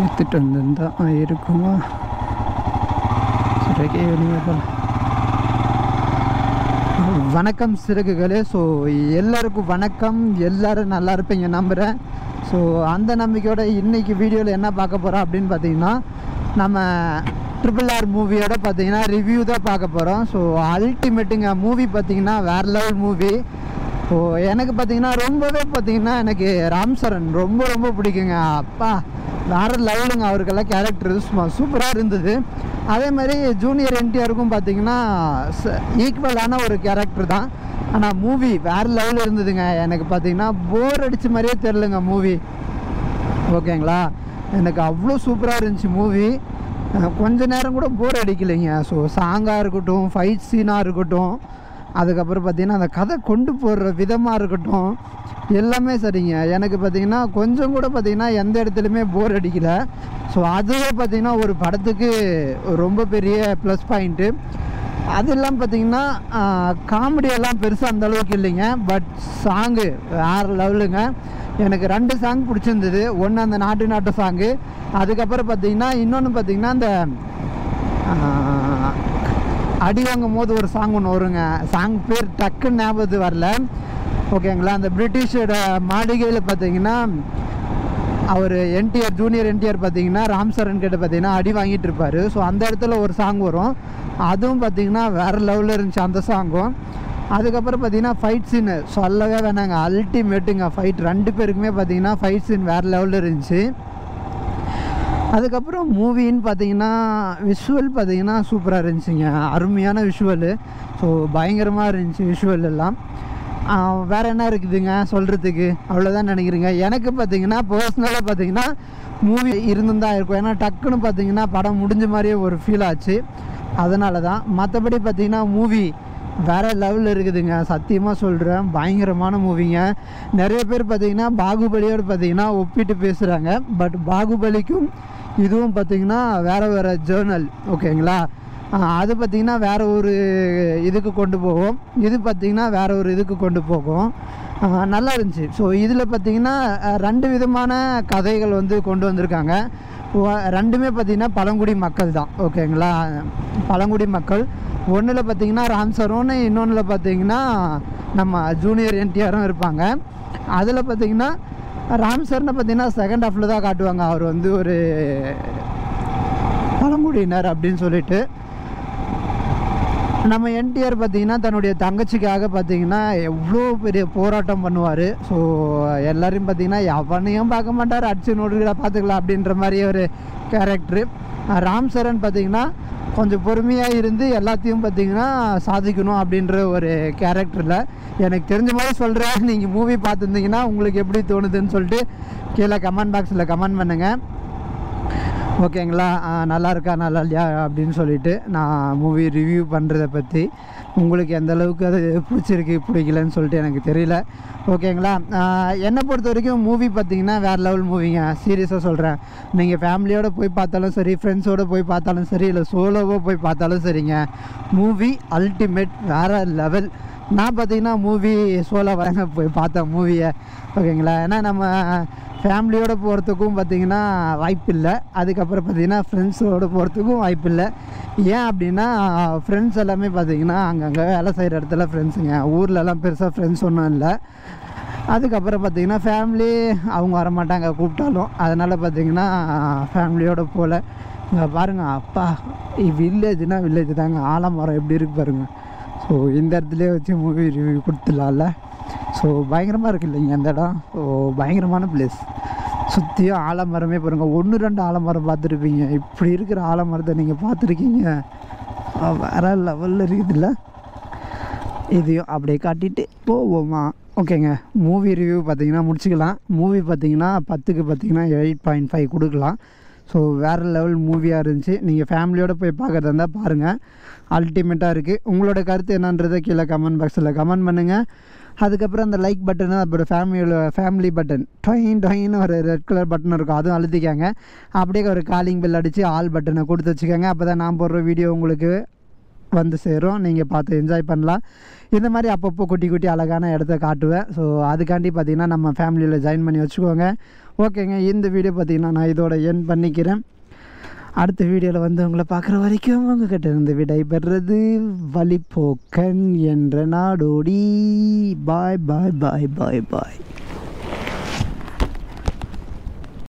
எடுத்துகிட்டு வந்திருந்தா இருக்குமா சிறகே வெளியே போல வணக்கம் சிறகுகளே ஸோ எல்லாருக்கும் வணக்கம் எல்லாரும் நல்லா இருப்பீங்க நம்புகிறேன் ஸோ அந்த நம்பிக்கையோட இன்னைக்கு வீடியோவில் என்ன பார்க்க போகிறோம் அப்படின்னு பார்த்தீங்கன்னா நம்ம ட்ரிபிள் ஆர் மூவியோட பார்த்தீங்கன்னா ரிவ்யூ தான் பார்க்க போகிறோம் ஸோ அல்டிமேட்டுங்க மூவி பார்த்தீங்கன்னா வேறு லெவல் மூவி ஸோ எனக்கு பார்த்தீங்கன்னா ரொம்பவே பார்த்தீங்கன்னா எனக்கு ராம் சரண் ரொம்ப ரொம்ப பிடிக்குங்க. அப்பா. வேறு லெவலுங்க அவருக்கெல்லாம் கேரக்டர் சும்மா சூப்பராக இருந்தது. அதே மாதிரி ஜூனியர் என்டிஆருக்கும் பார்த்தீங்கன்னா ஈக்குவலான ஒரு கேரக்டர் தான். ஆனால் மூவி வேறு லெவலில் இருந்ததுங்க. எனக்கு பார்த்தீங்கன்னா போர் அடித்த மாதிரியே தெரிலங்க மூவி ஓகேங்களா எனக்கு அவ்வளோ சூப்பராக இருந்துச்சு மூவி கொஞ்ச நேரம் கூட போர் அடிக்கலைங்க. ஸோ சாங்காக இருக்கட்டும் ஃபைட் சீனாக இருக்கட்டும் அதுக்கப்புறம் பார்த்தீங்கன்னா அந்த கதை கொண்டு போடுற விதமாக இருக்கட்டும் எல்லாமே சரிங்க. எனக்கு பார்த்தீங்கன்னா கொஞ்சம் கூட பார்த்திங்கன்னா எந்த இடத்துலையுமே போர் அடிக்கலை. ஸோ அதுவே பார்த்திங்கன்னா ஒரு படத்துக்கு ரொம்ப பெரிய ப்ளஸ் பாயிண்ட்டு அது இல்லாமல் பார்த்தீங்கன்னா காமெடியெல்லாம் பெருசாக அந்த அளவுக்கு இல்லைங்க. பட் சாங்கு வேறு லெவலுங்க எனக்கு ரெண்டு சாங் பிடிச்சிருந்தது. ஒன்று அந்த நாட்டு நாட்டு சாங்கு அதுக்கப்புறம் பார்த்தீங்கன்னா இன்னொன்று பார்த்திங்கன்னா அந்த அடி வாங்கும் போது ஒரு சாங் ஒன்று வருங்க. சாங் பேர் டக்குன்னு ஞாபகத்து வரல. ஓகேங்களா அந்த பிரிட்டிஷோட மாளிகையில் பார்த்தீங்கன்னா அவர் என்டிஆர் ஜூனியர் என்டிஆர் பார்த்தீங்கன்னா ராம் சரண் கிட்ட பார்த்தீங்கன்னா அடி வாங்கிட்டு இருப்பார். ஸோ அந்த இடத்துல ஒரு சாங் வரும். அதுவும் பார்த்தீங்கன்னா வேறு லெவலில் இருந்துச்சு அந்த சாங்கும் அதுக்கப்புறம் பார்த்தீங்கன்னா ஃபைட் சீனு சொல்லவே வேணாங்க. அல்டிமேட்டுங்க ஃபைட் ரெண்டு பேருக்குமே பார்த்தீங்கன்னா ஃபைட் சீன் வேறு லெவலில் இருந்துச்சு. அதுக்கப்புறம் மூவின்னு பார்த்தீங்கன்னா விஷுவல் பார்த்தீங்கன்னா சூப்பராக இருந்துச்சுங்க. அருமையான விஷுவலு ஸோ பயங்கரமாக இருந்துச்சு விஷுவல் எல்லாம். வேறு வேற என்ன இருக்குதுங்க சொல்கிறதுக்கு அவ்வளோதான் நினைக்கிறீங்க. எனக்கு பார்த்தீங்கன்னா பர்சனலாக பார்த்தீங்கன்னா மூவி இருந்தும் இருக்கும். ஏன்னா டக்குன்னு பார்த்தீங்கன்னா படம் முடிஞ்ச மாதிரியே ஒரு ஃபீல் ஆச்சு. அதனால தான் மற்றபடி பார்த்தீங்கன்னா மூவி வேற லெவலில் இருக்குதுங்க. சத்தியமாக சொல்கிறேன் பயங்கரமான மூவிங்க நிறைய பேர் பார்த்தீங்கன்னா பாகுபலியோடு பார்த்தீங்கன்னா ஒப்பிட்டு பேசுகிறாங்க பட் பாகுபலிக்கும் இதுவும் பார்த்தீங்கன்னா வேறு வேறு ஜேர்னல் ஓகேங்களா அது பார்த்திங்கன்னா வேறு ஒரு இதுக்கு கொண்டு போகும். இது பார்த்திங்கன்னா வேறு ஒரு இதுக்கு கொண்டு போகும். நல்லா இருந்துச்சு. ஸோ இதில் பார்த்திங்கன்னா ரெண்டு விதமான கதைகள் வந்து கொண்டு வந்திருக்காங்க. ரெண்டுமே பார்த்திங்கன்னா பழங்குடி மக்கள் தான் ஓகேங்களா? பழங்குடி மக்கள். ஒன்றில் பார்த்திங்கன்னா ராம்சரோன்னு இன்னொன்றில் பார்த்திங்கன்னா நம்ம ஜூனியர் என்டிஆரும் இருப்பாங்க. அதில் பார்த்திங்கன்னா ராம்சர்னு பார்த்திங்கன்னா செகண்ட் ஹாஃபில் தான் காட்டுவாங்க. அவர் வந்து ஒரு பழங்குடியினர் அப்படின்னு சொல்லிட்டு. நம்ம என்டிஆர் பார்த்தீங்கன்னா தன்னுடைய தங்கச்சிக்காக பார்த்தீங்கன்னா எவ்வளோ பெரிய போராட்டம் பண்ணுவார். ஸோ எல்லாரையும் பார்த்தீங்கன்னா எவனையும் பார்க்க மாட்டார். அடிச்சு நோடுகளை பார்த்துக்கலாம் அப்படின்ற மாதிரி ஒரு கேரக்டரு ராம் சரண் பார்த்தீங்கன்னா கொஞ்சம் பொறுமையாக இருந்து எல்லாத்தையும் பார்த்தீங்கன்னா சாதிக்கணும் அப்படின்ற ஒரு கேரக்டரில் எனக்கு தெரிஞ்ச மாதிரி சொல்கிறேன் நீங்கள் மூவி பார்த்துருந்தீங்கன்னா உங்களுக்கு எப்படி தோணுதுன்னு சொல்லிட்டு கீழே கமெண்ட் பாக்ஸில் கமெண்ட் பண்ணுங்கள் ஓகேங்களா? நல்லா இருக்கா நல்லா இல்லையா அப்படின்னு சொல்லிட்டு நான் மூவி ரிவ்யூ பண்ணுறத பற்றி உங்களுக்கு எந்த அளவுக்கு அது பிடிச்சிருக்கு பிடிக்கலன்னு சொல்லிட்டு எனக்கு தெரியல. ஓகேங்களா? என்னை பொறுத்த வரைக்கும் மூவி பார்த்தீங்கன்னா வேறு லெவல் மூவிங்க சீரியஸாக சொல்கிறேன் நீங்கள் ஃபேமிலியோடு போய் பார்த்தாலும் சரி ஃப்ரெண்ட்ஸோடு போய் பார்த்தாலும் சரி இல்லை சோலோவாக போய் பார்த்தாலும் சரிங்க. மூவி அல்டிமேட் வேறு லெவல் நான் பார்த்தீங்கன்னா மூவி சோலோ வரங்க போய் பார்த்தேன் மூவியை ஓகேங்களா? ஏன்னா நம்ம ஃபேமிலியோடு போகிறதுக்கும் பார்த்தீங்கன்னா வாய்ப்பு இல்லை அதுக்கப்புறம் பார்த்திங்கன்னா ஃப்ரெண்ட்ஸோடு போகிறதுக்கும் வாய்ப்பு இல்லை ஏன் அப்படின்னா ஃப்ரெண்ட்ஸ் எல்லாமே பார்த்தீங்கன்னா அங்கங்கே வேலை செய்கிற இடத்துல ஃப்ரெண்ட்ஸுங்க ஊர்லலாம் பெருசாக ஃப்ரெண்ட்ஸ் ஒன்றும் இல்லை. அதுக்கப்புறம் பார்த்தீங்கன்னா ஃபேமிலி அவங்க வரமாட்டாங்க கூப்பிட்டாலும். அதனால் பார்த்தீங்கன்னா ஃபேமிலியோடு போகல இங்கே பாருங்கள் அப்பா வில்லேஜ்னால் வில்லேஜ் தாங்க. ஆலமரம் எப்படி இருக்கு பாருங்கள் ஸோ இந்த இடத்துலேயே வச்சு மூவி ரிவ்யூ கொடுத்துடலாம்ல. ஸோ பயங்கரமாக இருக்கு இல்லைங்க அந்த இடம். ஸோ பயங்கரமான பிளேஸ் சுற்றியும் ஆலமரமே பாருங்கள் ஒன்று ரெண்டு ஆலமரம் பார்த்துருப்பீங்க. இப்படி இருக்கிற ஆலமரத்தை நீங்கள் பார்த்துருக்கீங்க. வேறு லெவலில் இருக்குதுல்ல இதையும் அப்படியே காட்டிட்டு போவோமா. ஓகேங்க மூவி ரிவ்யூ பார்த்தீங்கன்னா முடிச்சுக்கலாம். மூவி பார்த்தீங்கன்னா பத்துக்கு பார்த்தீங்கன்னா எயிட் பாயிண்ட் ஃபைவ் கொடுக்கலாம். ஸோ வேறு லெவல் மூவியாக இருந்துச்சு. நீங்கள் ஃபேமிலியோடு போய் பார்க்கறதா இருந்தால் பாருங்கள் அல்டிமேட்டாக இருக்குது உங்களோட கருத்து என்னன்றதை கீழே கமெண்ட் பாக்ஸில் கமெண்ட் பண்ணுங்கள் அதுக்கப்புறம் அந்த லைக் பட்டனு அப்புறம் ஃபேமிலியோட ஃபேமிலி பட்டன் டொயின் டொயின்னு ஒரு ரெட் கலர் பட்டன் இருக்கும். அதுவும் அழுத்திக்கங்க. அப்படியே ஒரு காலிங் பெல் அடித்து ஆல் பட்டனை கொடுத்து வச்சுக்கோங்க. அப்போ தான் நான் போடுற வீடியோ உங்களுக்கு வந்து சேரும். நீங்கள் பார்த்து என்ஜாய் பண்ணலாம். இந்த மாதிரி அப்பப்போ குட்டி குட்டி அழகான இடத்த காட்டுவேன். ஸோ அதுக்காண்டி பார்த்திங்கன்னா நம்ம ஃபேமிலியில் ஜாயின் பண்ணி வச்சுக்கோங்க. ஓகேங்க இந்த வீடியோ பார்த்தீங்கன்னா நான் இதோட என் பண்ணிக்கிறேன். அடுத்த வீடியோவில் வந்து உங்களை பார்க்குற வரைக்கும் உங்ககிட்ட இருந்து விடைபெறது பெறுறது என்ற நாடோடி. பாய் பாய் பாய் பாய் பாய்.